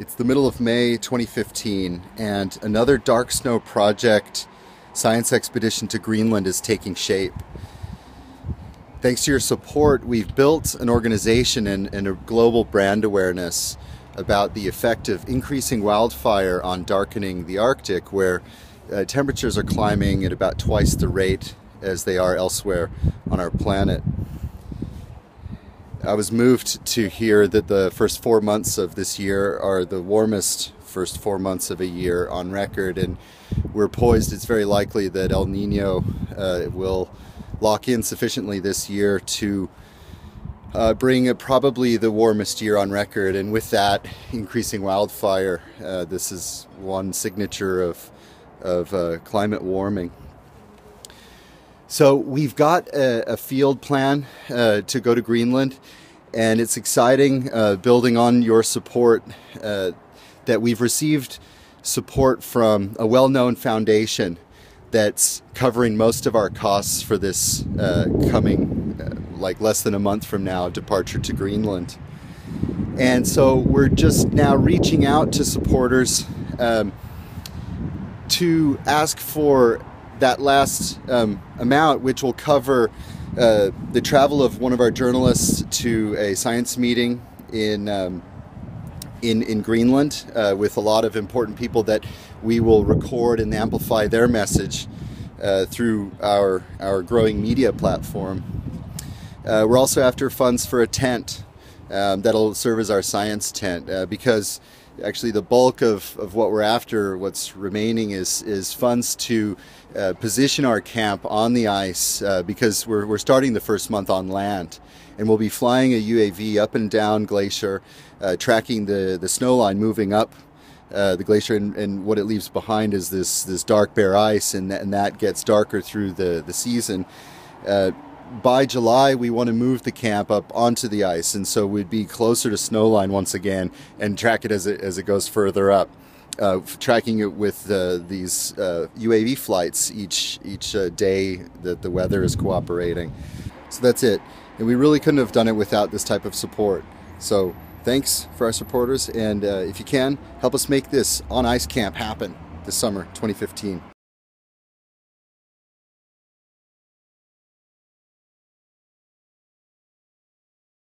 It's the middle of May 2015, and another Dark Snow Project science expedition to Greenland is taking shape. Thanks to your support, we've built an organization and, and a global brand awareness about the effect of increasing wildfire on darkening the Arctic, where uh, temperatures are climbing at about twice the rate as they are elsewhere on our planet. I was moved to hear that the first four months of this year are the warmest first four months of a year on record, and we're poised. It's very likely that El Nino uh, will lock in sufficiently this year to uh, bring probably the warmest year on record, and with that, increasing wildfire. Uh, this is one signature of of uh, climate warming. So we've got a, a field plan uh, to go to Greenland, and it's exciting uh, building on your support uh, that we've received support from a well-known foundation that's covering most of our costs for this uh, coming, uh, like less than a month from now, departure to Greenland. And so we're just now reaching out to supporters um, to ask for that last um, amount, which will cover uh, the travel of one of our journalists to a science meeting in um, in in Greenland uh, with a lot of important people that we will record and amplify their message uh, through our our growing media platform. Uh, we're also after funds for a tent um, that'll serve as our science tent uh, because actually the bulk of, of what we're after, what's remaining, is is funds to uh, position our camp on the ice uh, because we're, we're starting the first month on land. And we'll be flying a UAV up and down glacier, uh, tracking the, the snow line moving up uh, the glacier, and, and, what it leaves behind is this, this dark bare ice, and, and that gets darker through the, the season uh, by July, we want to move the camp up onto the ice, and so we'd be closer to snowline once again and track it as it, as it goes further up. Uh, tracking it with uh, these uh, UAV flights each each uh, day that the weather is cooperating. So that's it. And we really couldn't have done it without this type of support. So thanks for our supporters, and uh, if you can, help us make this on ice camp happen this summer, 2015.